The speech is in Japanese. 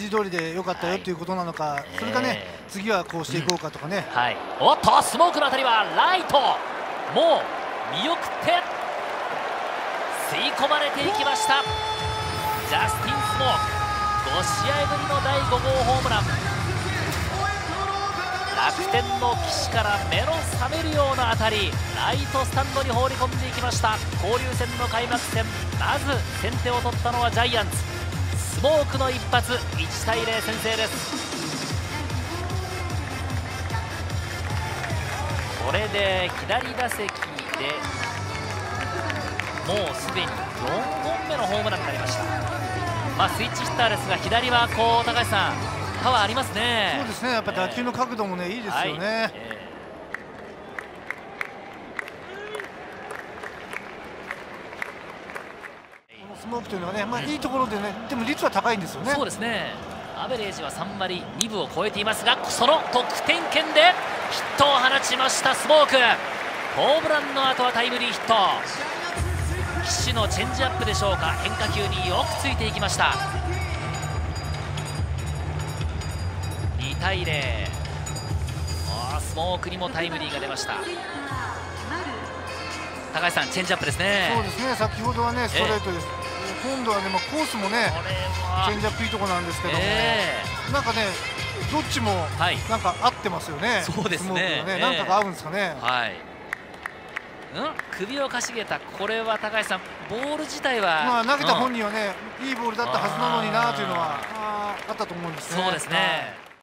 指示通りで良かったよということなのか、それかね、えー次はこうしていこうかとかね、はい、おっとスモークの当たりはライト。もう見送って吸い込まれていきました。ジャスティン・スモーク。5試合ぶりの第5号ホームラン。楽天の岸から目の覚めるような当たり。ライトスタンドに放り込んでいきました。交流戦の開幕戦。まず先手を取ったのはジャイアンツスモークの一発1対0先制です。これで左打席でもうすでに4本目のホームランになりました、まあ、スイッチヒッターですが左はこう高橋さんパワーありますね。そうですね、やっぱ打球の角度もね、いいですよね。はい。えこスモークというのはね、まあ、いいところでね、でも率は高いんですよね。ーそうですね。アベレージは3割2分を超えていますがその得点圏でヒットを放ちましたスモーク。ホームランの後はタイムリーヒット。岸のチェンジアップでしょうか。変化球によくついていきました。2対0あースモークにもタイムリーが出ました。高橋さんチェンジアップですね。そうですね、先ほどはね、ストレートです。今度はね、まあ、コースもね、チェンジアップいいとこなんですけども、えなんかね、どっちもはいなんか合ってますよね。そうですねスモークがええね、なんかが合うんですかね。はい。うん、首をかしげた、これは高橋さん、ボール自体は。まあ投げたうん本人はね、いいボールだったはずなのになというのは、あーあったと思うんですね。そうですね。